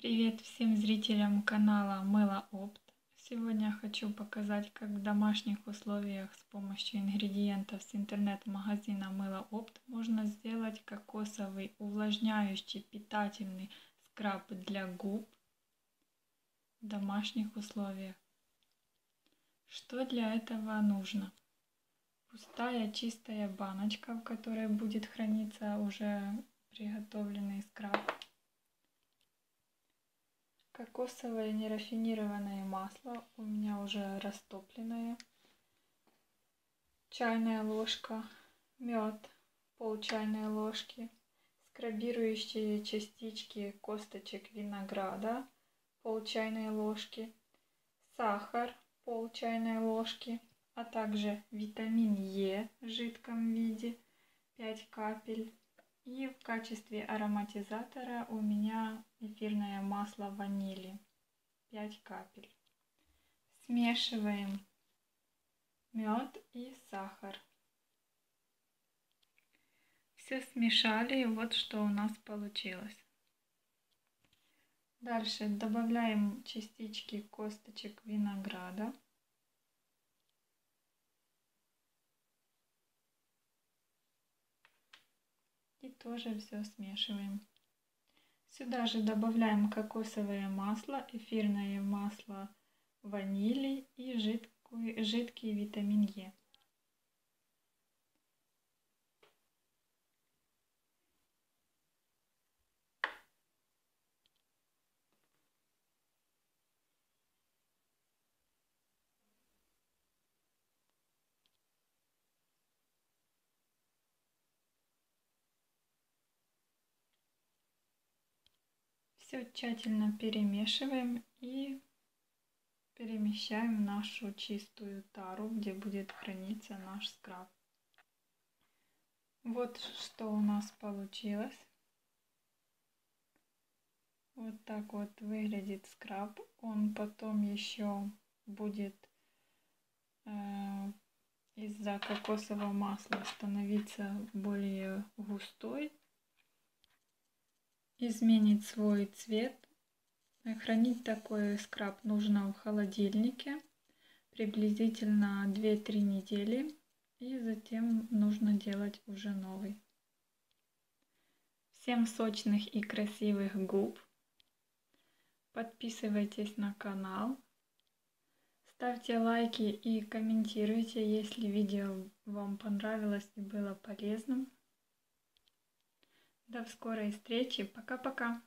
Привет всем зрителям канала Мыло Опт. Сегодня хочу показать, как в домашних условиях с помощью ингредиентов с интернет-магазина Мыло Опт можно сделать кокосовый увлажняющий питательный скраб для губ в домашних условиях. Что для этого нужно? Пустая чистая баночка, в которой будет храниться уже приготовленный скраб Кокосовое нерафинированное масло у меня уже растопленное. Чайная ложка, мед, пол чайной ложки, скрабирующие частички косточек винограда, пол чайной ложки, сахар, пол чайной ложки, а также витамин Е в жидком виде 5 капель, и в качестве ароматизатора у меня эфирное масло ванили 5 капель. Смешиваем мед и сахар. Все смешали, и вот что у нас получилось. Дальше добавляем частички косточек винограда. И тоже все смешиваем. Сюда же добавляем кокосовое масло, эфирное масло ванили и жидкий, жидкий витамин Е. Все тщательно перемешиваем и перемещаем нашу чистую тару, где будет храниться наш скраб. Вот что у нас получилось. Вот так вот выглядит скраб. Он потом еще будет э, из-за кокосового масла становиться более густой изменить свой цвет. Хранить такой скраб нужно в холодильнике приблизительно 2-3 недели. И затем нужно делать уже новый. Всем сочных и красивых губ. Подписывайтесь на канал. Ставьте лайки и комментируйте, если видео вам понравилось и было полезным. До скорой встречи. Пока-пока.